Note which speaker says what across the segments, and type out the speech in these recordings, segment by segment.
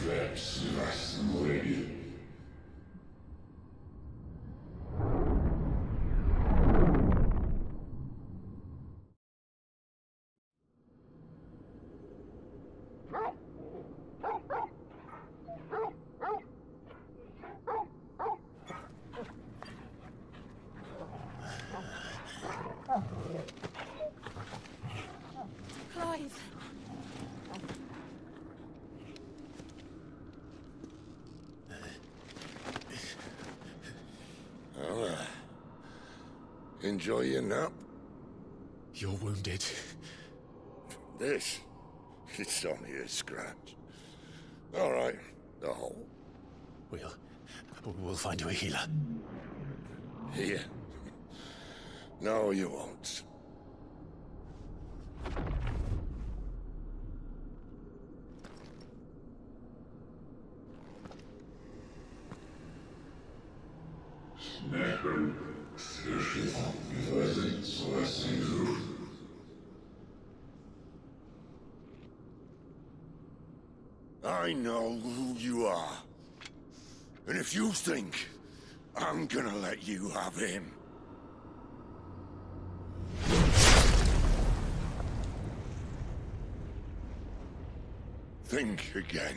Speaker 1: effects less than radiant.
Speaker 2: Clive.
Speaker 3: Well, uh, enjoy your nap.
Speaker 4: You're wounded.
Speaker 3: This, it's only a scratch. All right, the hole.
Speaker 4: We'll... We'll find you a healer.
Speaker 3: Here. No, you won't. I know who you are. And if you think I'm gonna let you have him... Think again.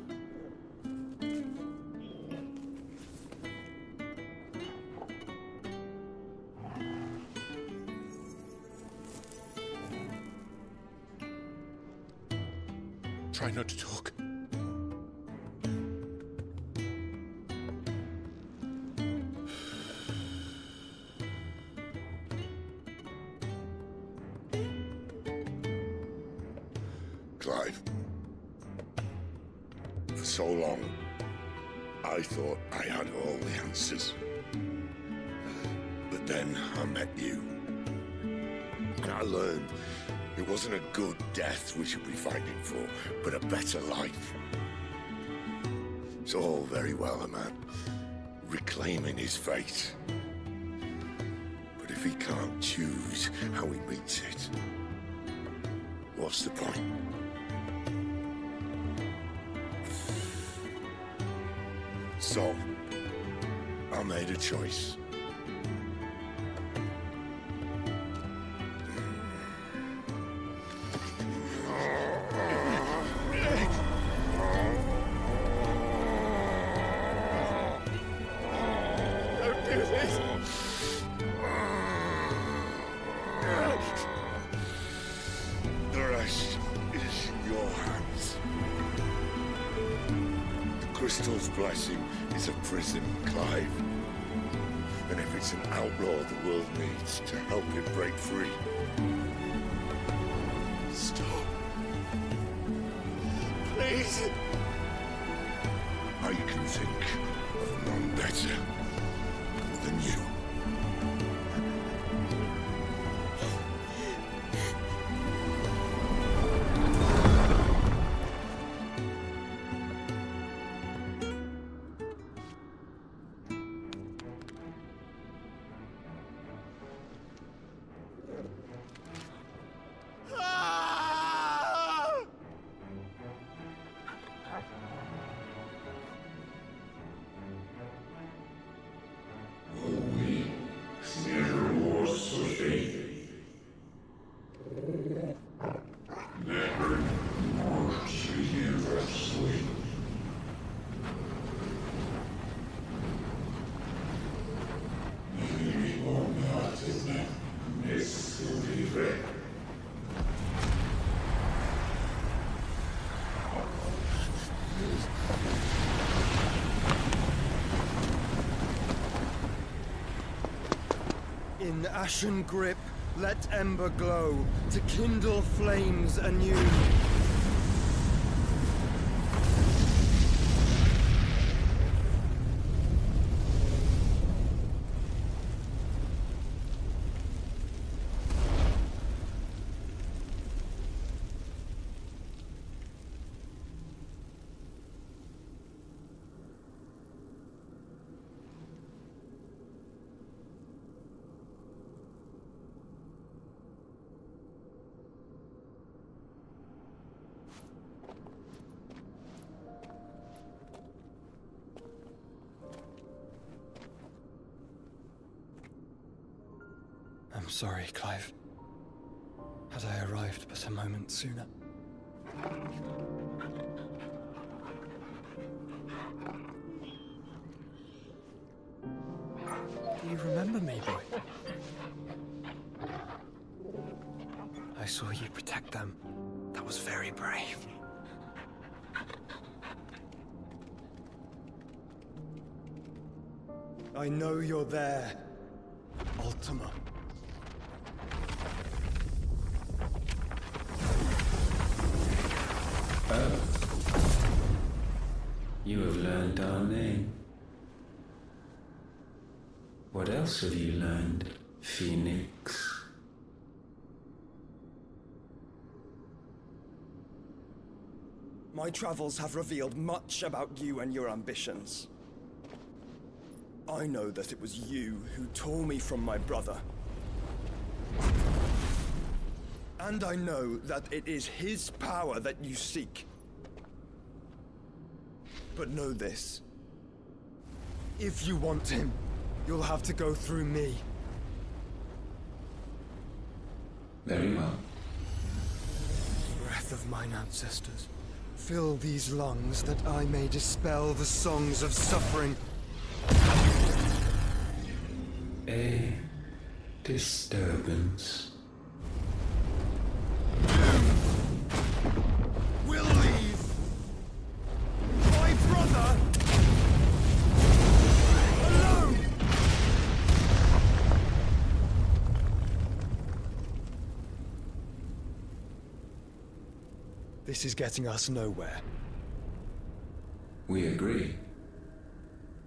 Speaker 4: To talk.
Speaker 3: Clive. For so long, I thought I had all the answers. But then I met you. And I learned it wasn't a good death we should be fighting for, but a better life. It's all very well, a man reclaiming his fate. But if he can't choose how he meets it, what's the point? So, I made a choice. Blessing is a prison, Clive. And if it's an outlaw the world needs to help him break free,
Speaker 4: Stop. Please.
Speaker 3: I can think of none better than you.
Speaker 2: In ashen grip, let ember glow to kindle flames anew. Sorry, Clive. Had I arrived but a moment sooner. Do you remember me, boy? I saw you protect them. That was very brave. I know you're there, Ultima.
Speaker 5: Name. What else have you learned, Phoenix?
Speaker 2: My travels have revealed much about you and your ambitions. I know that it was you who tore me from my brother. And I know that it is his power that you seek. But know this. If you want him, you'll have to go through me.
Speaker 5: Very well.
Speaker 2: Breath of mine ancestors, fill these lungs that I may dispel the songs of suffering.
Speaker 5: A disturbance.
Speaker 2: This is getting us nowhere.
Speaker 5: We agree.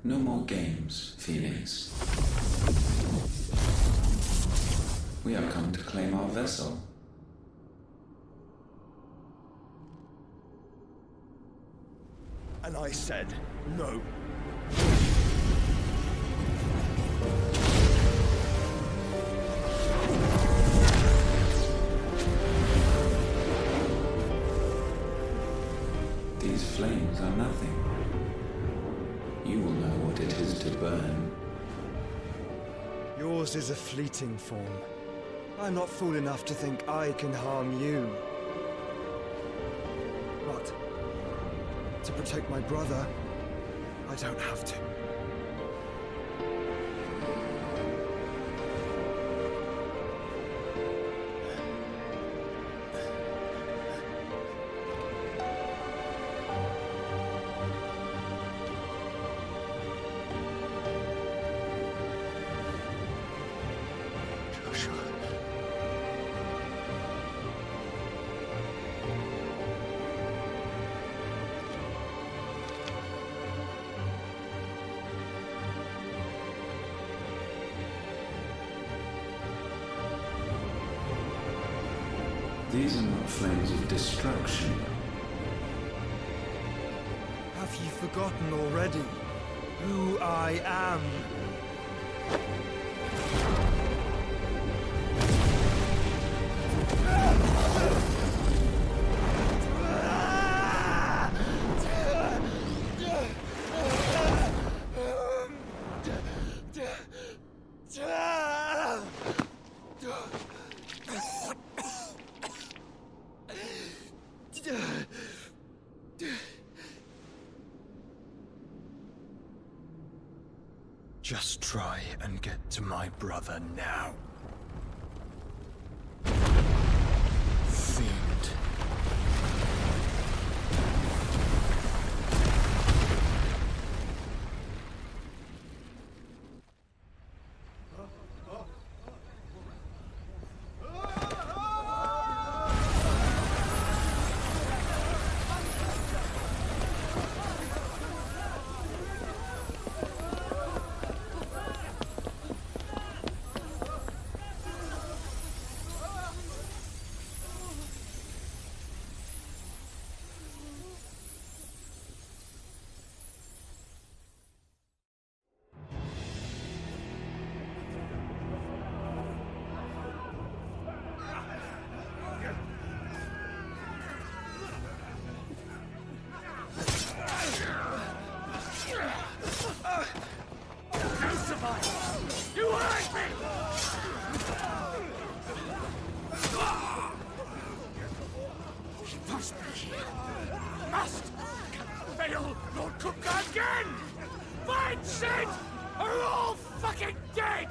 Speaker 5: No more games, Phoenix. We have come to claim our vessel.
Speaker 2: And I said no.
Speaker 5: These flames are nothing. You will know what it is to burn.
Speaker 2: Yours is a fleeting form. I'm not fool enough to think I can harm you. But to protect my brother, I don't have to.
Speaker 5: These are not flames of destruction.
Speaker 2: Have you forgotten already who I am? Just try and get to my brother now. must be here. Must! Fail Lord Kupka again! My shit! Are all fucking dead!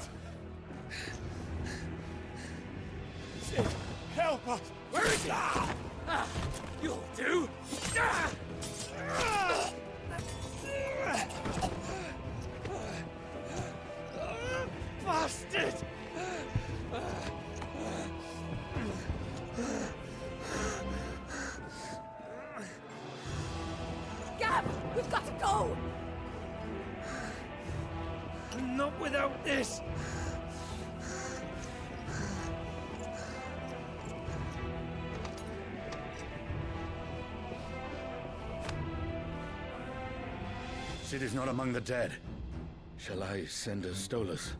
Speaker 2: Sid, help us! Where is he? Ah, you'll do! Ah! Bastard!
Speaker 6: We've got to go!
Speaker 2: Not without this!
Speaker 4: Sid is not among the dead. Shall I send a Stolas?